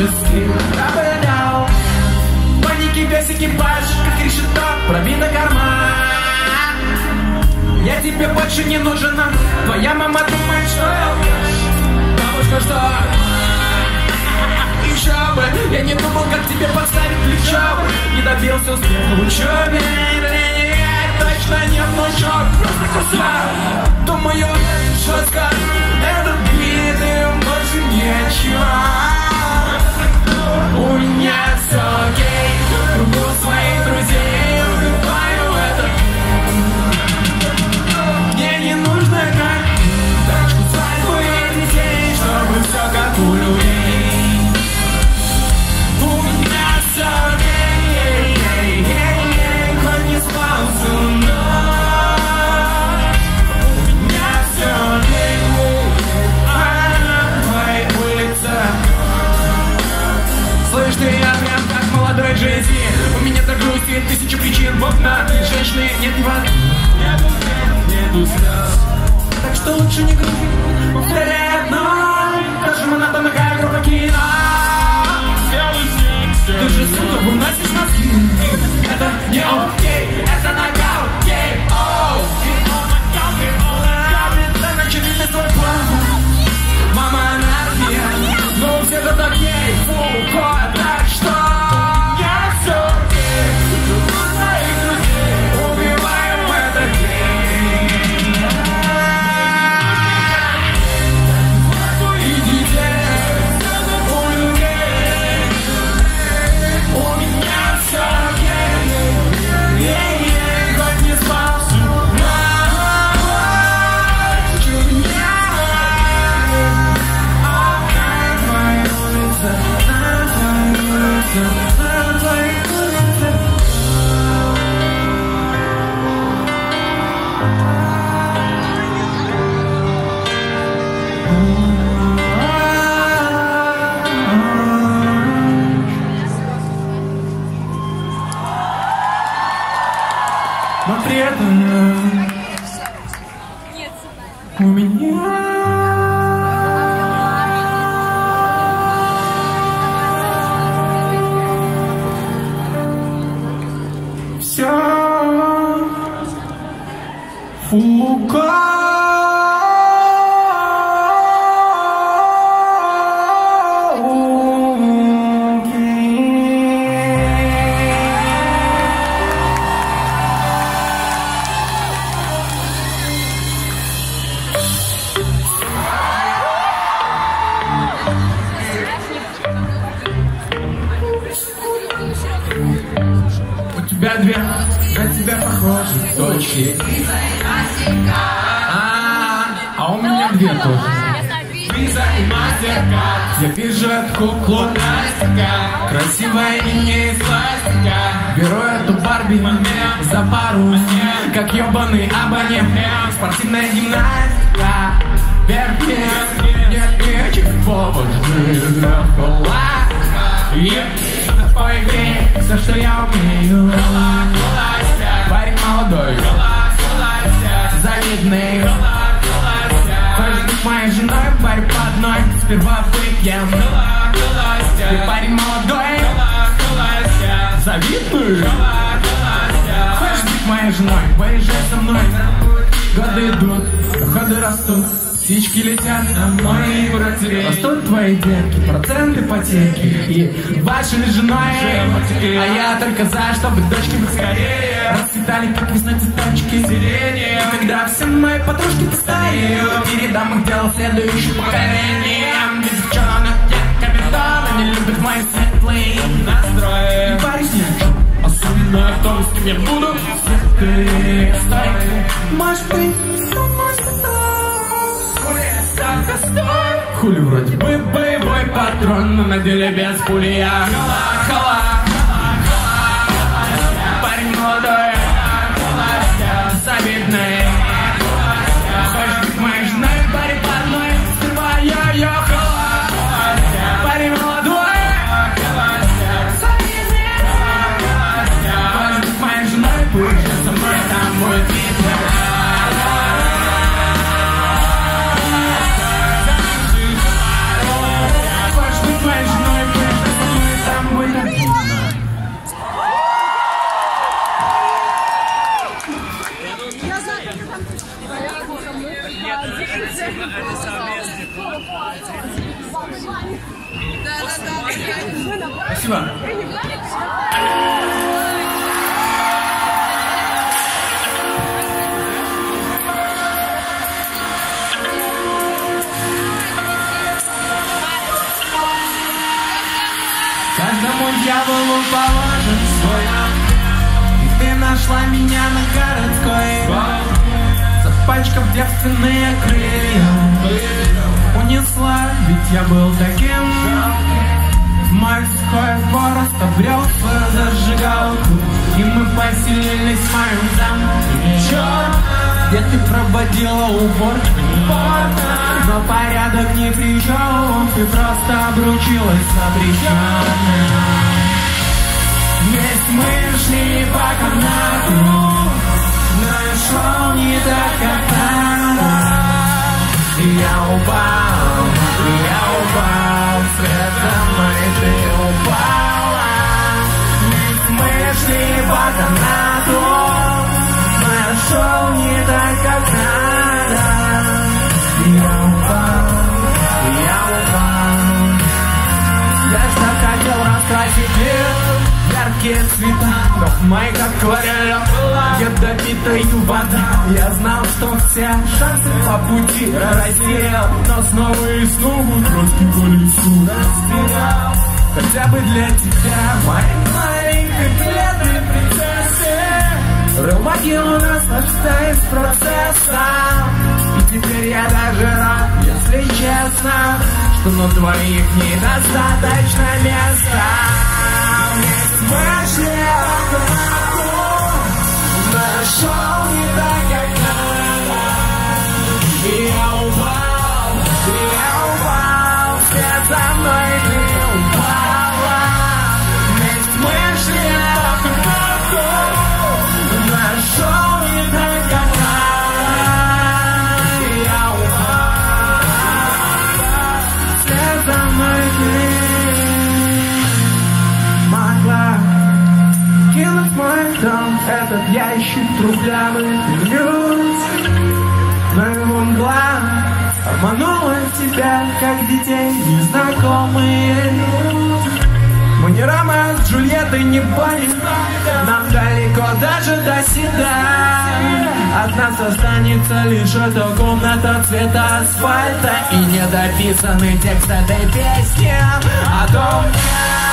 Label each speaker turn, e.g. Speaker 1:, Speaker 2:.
Speaker 1: Космический корабль Паники весь экипаж, как решето Пробита корма Я тебе больше не нужна Твоя мама думает, что я Бабушка, что? Еще бы. Я не думал, как тебе подставить плечо Не добился успеха в учебе. Точно не внучок Просто кусок. Думаю, что скажу Это биты, больше нечего Слез Так что лучше не грусти Повторяй одно Даже монотонная группа кино Ты же, сука, выносишь мозги. Это не окей, Но при этом у меня все фуко. Тебя две на тебя похожи дочки. А, а у меня две тоже. Виза и мастеркард Я вижу эту куклу Настика Красивая и не из пластика Беру эту Барби за пару Как ебаный абонемент Спортивная гимнастика Вверх вниз Нет ничего повыше По игре все, что я умею. Парень молодой. Завидный. Хочешь быть моей женой, по одной Сперва выпьем. Ты парень молодой. Завидный. Хочешь быть моей женой, поезжай со мной. Годы идут, доходы растут Птички летят домой Растут твои детки, проценты потеки И вашей женой А я только за, чтобы дочки скорее. Расцветали, как весной цветочки. Сирени И когда все мои подружки достают Передам их дело следующим поколениям. Ведь девчонок я капитан Они любят мои светлые настрои. Парень снег Особенно в том, с кем я буду. Стой Может быть, патрон, на деле без пули я. Хала, Спасибо. Каждому дьяволу положен свой ты нашла меня на городской Запачкав девственные крылья. Унесла, ведь я был таким. Морской хворост обрел свою зажигалку И мы поселились в моем замке. Где ты проводила уборку Но порядок ни при чем Ты просто обручилась с обреченным шли по канату Нашел не так, как надо я упал, я упал Я захотел раскрасить мир яркие цвета Но в моих акварелях была ядовитая вода Я знал, что все шансы по пути растерял Но снова и снова краски по лесу растерял Хотя бы для тебя, моей маленькой бледной принцессе Рыл могилу, наслаждаясь процессом И теперь я даже рад, если честно Что на двоих недостаточно места. Вышли Нашел Дом этот ящик трухлявый вернуть Но его мгла обманула тебя, как детей незнакомые. Мы не Ромео с Джульеттой не Бонни Нам далеко даже до седа. От нас останется лишь эта комната цвета асфальта. И недописанный текст этой песни о том, Я,